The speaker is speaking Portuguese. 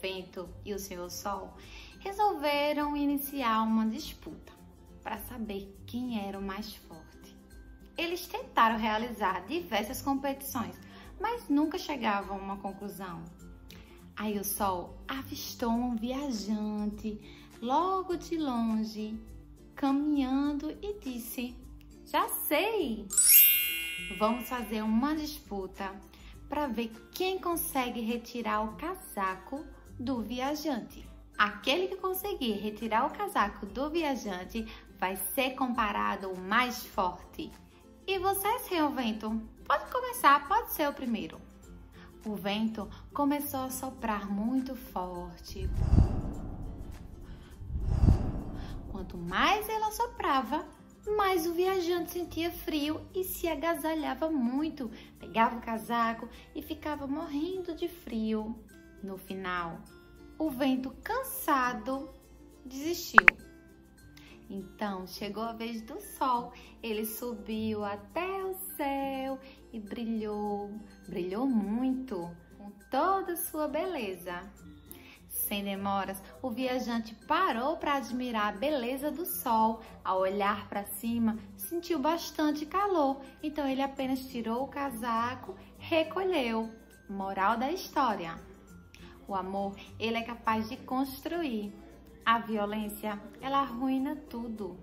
vento e o senhor sol resolveram iniciar uma disputa para saber quem era o mais forte. Eles tentaram realizar diversas competições, mas nunca chegavam a uma conclusão. Aí o sol avistou um viajante logo de longe, caminhando e disse: Já sei! Vamos fazer uma disputa para ver quem consegue retirar o casaco do viajante. Aquele que conseguir retirar o casaco do viajante vai ser comparado ao mais forte. E você, senhor vento, pode começar, pode ser o primeiro. O vento começou a soprar muito forte. Quanto mais ela soprava, mais o viajante sentia frio e se agasalhava muito, pegava o casaco e ficava morrendo de frio. No final, o vento cansado desistiu. Então chegou a vez do sol. Ele subiu até o céu e brilhou, brilhou muito, com toda sua beleza. Sem demoras, o viajante parou para admirar a beleza do sol. Ao olhar para cima, sentiu bastante calor, então ele apenas tirou o casaco, recolheu. Moral da história: o amor, ele é capaz de construir. A violência, ela arruína tudo.